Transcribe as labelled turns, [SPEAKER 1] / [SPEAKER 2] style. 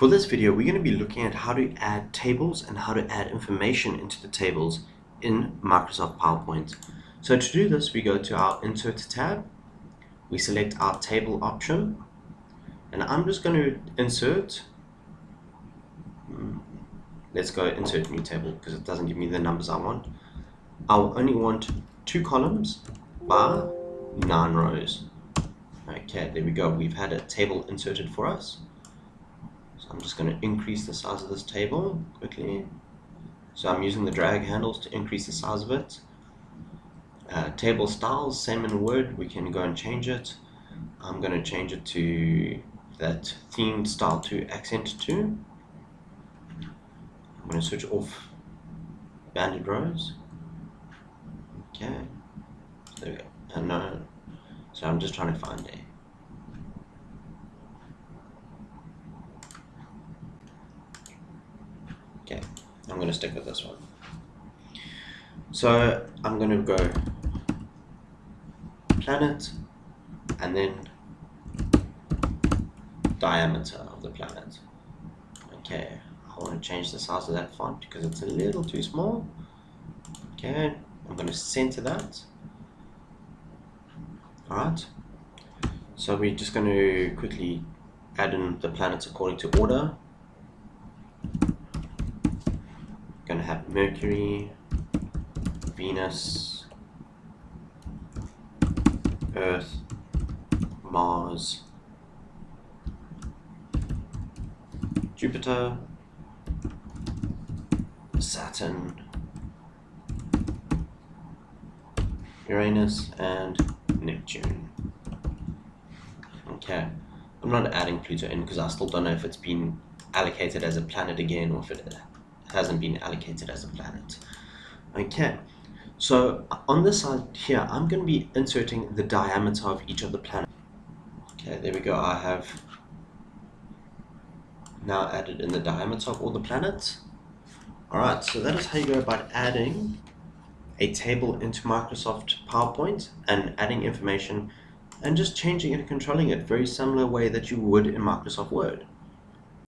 [SPEAKER 1] For this video, we're going to be looking at how to add tables and how to add information into the tables in Microsoft PowerPoint. So to do this, we go to our Insert tab, we select our table option, and I'm just going to insert, hmm, let's go insert new table because it doesn't give me the numbers I want. I'll only want two columns bar nine rows. Okay, there we go. We've had a table inserted for us. I'm just going to increase the size of this table quickly. So I'm using the drag handles to increase the size of it. Uh, table styles, same in Word, we can go and change it. I'm going to change it to that themed style to accent 2. I'm going to switch off banded rows. Okay, there we go. And no, so I'm just trying to find a Okay, I'm going to stick with this one. So I'm going to go planet and then diameter of the planet. Okay, I want to change the size of that font because it's a little too small. Okay, I'm going to center that. Alright, so we're just going to quickly add in the planets according to order. Going to have Mercury, Venus, Earth, Mars, Jupiter, Saturn, Uranus, and Neptune. Okay, I'm not adding Pluto in because I still don't know if it's been allocated as a planet again or if it hasn't been allocated as a planet. Okay, so on this side here, I'm going to be inserting the diameter of each of the planets. Okay, there we go. I have now added in the diameter of all the planets. Alright, so that is how you go about adding a table into Microsoft PowerPoint and adding information and just changing it and controlling it very similar way that you would in Microsoft Word.